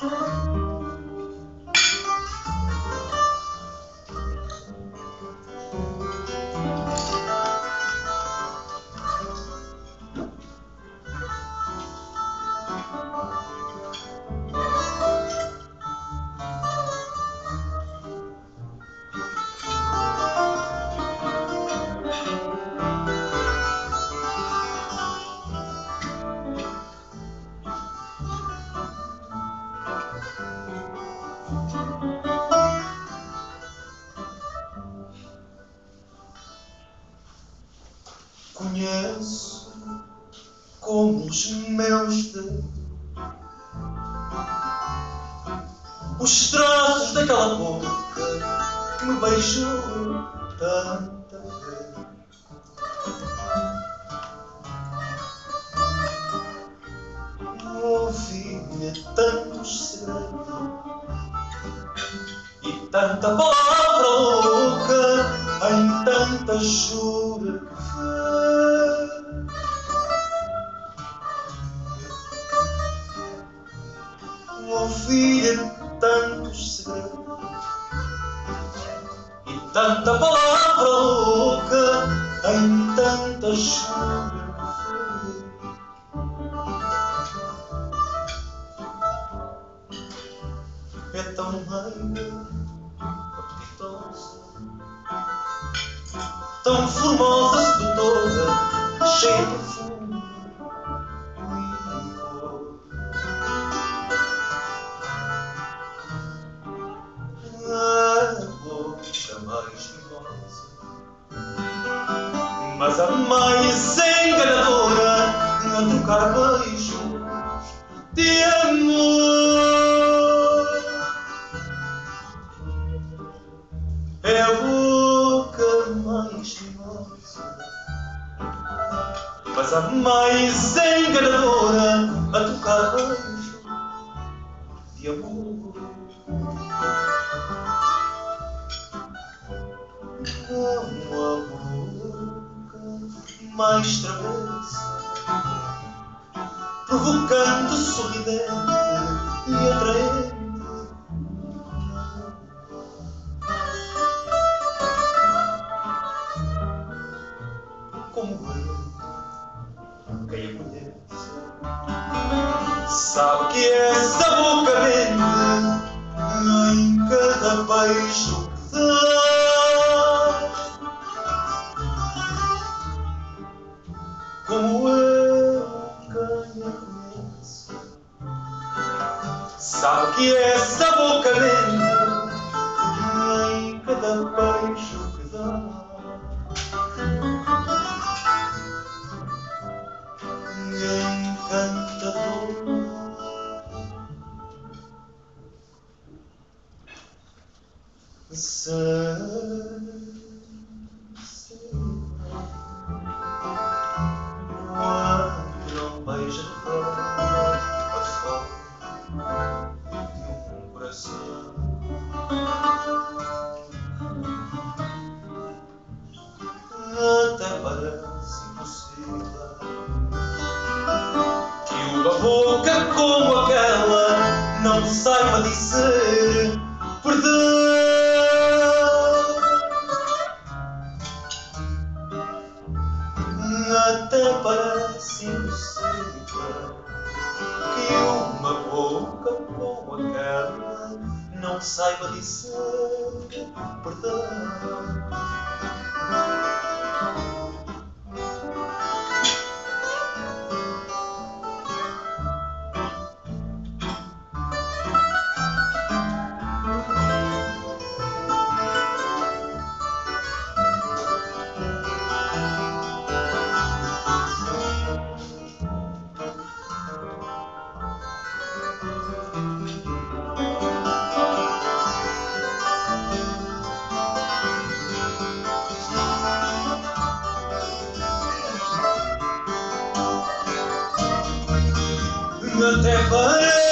说 Conheço como os meus dedos os traços daquela boca que me beijou tanta tanta palavra louca em tanta jura que fez. Ouvi-lhe tantos segredos e tanta palavra louca em tanta jura é tão meiga, tão formosa, sedutora, cheia de perfume e cor. A boca mais mimosa, mas a mais enganadora a trocar beijos mas a mais enganadora a tocar de amor. Não a boca mais travessa, provocante, sorridente e atraente. Sabe que essa boca mente em cada beijo que. Como eu, quem a conhece, sabe que essa boca mente em cada beijo que uma boca como aquela não saiba dizer saiba dizer perdão. Até parece